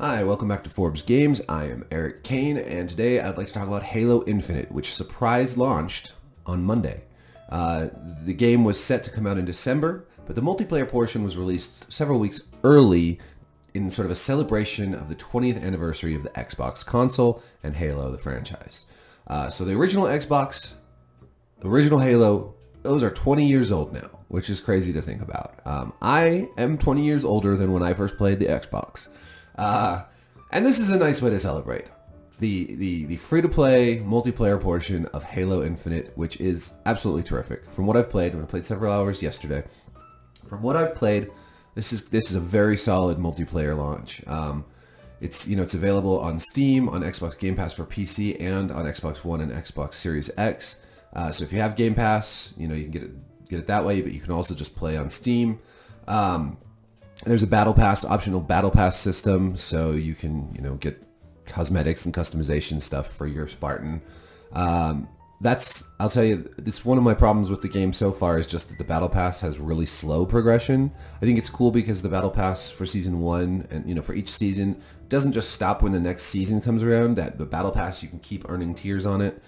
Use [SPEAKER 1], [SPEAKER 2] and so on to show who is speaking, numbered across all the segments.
[SPEAKER 1] Hi, welcome back to Forbes Games. I am Erik Kain, and today I'd like to talk about Halo Infinite, which surprise launched on Monday. Uh, the game was set to come out in December, but the multiplayer portion was released several weeks early in sort of a celebration of the 20th anniversary of the Xbox console and Halo, the franchise. Uh, so the original Xbox, the original Halo, those are 20 years old now, which is crazy to think about. Um, I am 20 years older than when I first played the Xbox. Uh, and this is a nice way to celebrate the, the, the free-to-play multiplayer portion of Halo Infinite, which is absolutely terrific. From what I've played, I played several hours yesterday, from what I've played, this is this is a very solid multiplayer launch. Um, it's you know it's available on Steam, on Xbox Game Pass for PC, and on Xbox One and Xbox Series X. Uh, so if you have Game Pass, you know you can get it get it that way, but you can also just play on Steam. Um, there's a battle pass, optional battle pass system, so you can, you know, get cosmetics and customization stuff for your Spartan. Um, that's, I'll tell you, it's one of my problems with the game so far is just that the battle pass has really slow progression. I think it's cool because the battle pass for season one and, you know, for each season doesn't just stop when the next season comes around. That the battle pass, you can keep earning tiers on it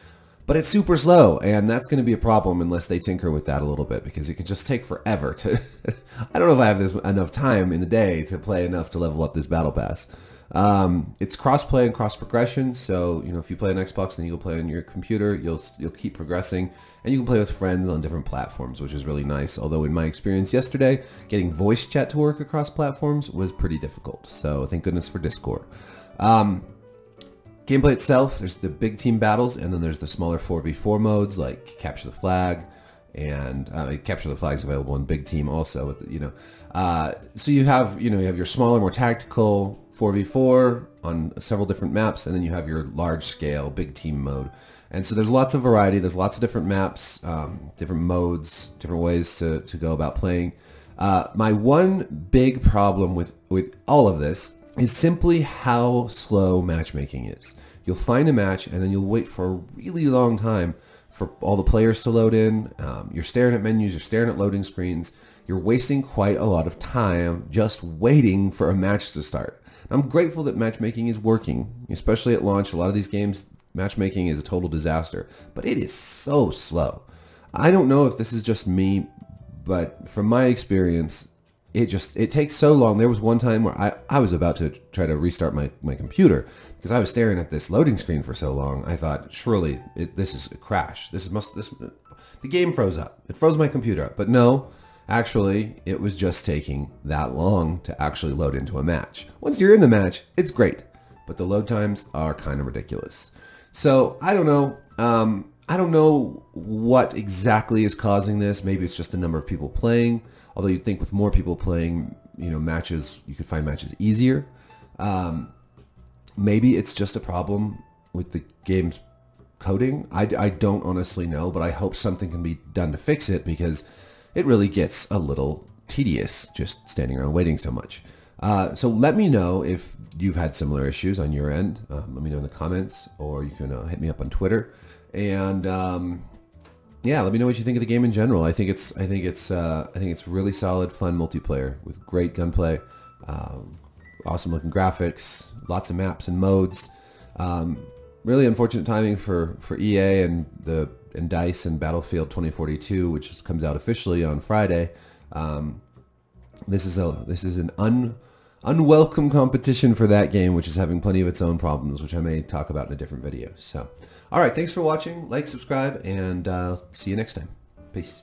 [SPEAKER 1] but it's super slow and that's going to be a problem unless they tinker with that a little bit because it can just take forever to i don't know if i have this enough time in the day to play enough to level up this battle pass. Um, it's cross-play and cross-progression so you know if you play on xbox and you'll play on your computer you'll you'll keep progressing and you can play with friends on different platforms which is really nice although in my experience yesterday getting voice chat to work across platforms was pretty difficult so thank goodness for discord. Um, Gameplay itself, there's the big team battles, and then there's the smaller 4v4 modes like Capture the Flag, and uh, Capture the Flag is available in big team also. With you know, uh, so you have you know you have your smaller, more tactical 4v4 on several different maps, and then you have your large scale big team mode. And so there's lots of variety. There's lots of different maps, um, different modes, different ways to, to go about playing. Uh, my one big problem with, with all of this is simply how slow matchmaking is. You'll find a match and then you'll wait for a really long time for all the players to load in. Um, you're staring at menus, you're staring at loading screens. You're wasting quite a lot of time just waiting for a match to start. I'm grateful that matchmaking is working, especially at launch. A lot of these games, matchmaking is a total disaster, but it is so slow. I don't know if this is just me, but from my experience, it just it takes so long. There was one time where I, I was about to try to restart my, my computer because I was staring at this loading screen for so long. I thought surely it, this is a crash. This must this the game froze up. It froze my computer up. But no, actually it was just taking that long to actually load into a match. Once you're in the match, it's great, but the load times are kind of ridiculous. So I don't know. Um, I don't know what exactly is causing this. Maybe it's just the number of people playing. Although you'd think with more people playing, you know, matches, you could find matches easier. Um, maybe it's just a problem with the game's coding. I, I don't honestly know, but I hope something can be done to fix it because it really gets a little tedious just standing around waiting so much. Uh, so let me know if you've had similar issues on your end. Um, let me know in the comments or you can uh, hit me up on Twitter. And um, yeah, let me know what you think of the game in general. I think it's I think it's uh, I think it's really solid, fun multiplayer with great gunplay, um, awesome looking graphics, lots of maps and modes. Um, really unfortunate timing for for EA and the and Dice and Battlefield 2042, which comes out officially on Friday. Um, this is a this is an un unwelcome competition for that game, which is having plenty of its own problems, which I may talk about in a different video. So, all right, thanks for watching. Like, subscribe, and uh, see you next time. Peace.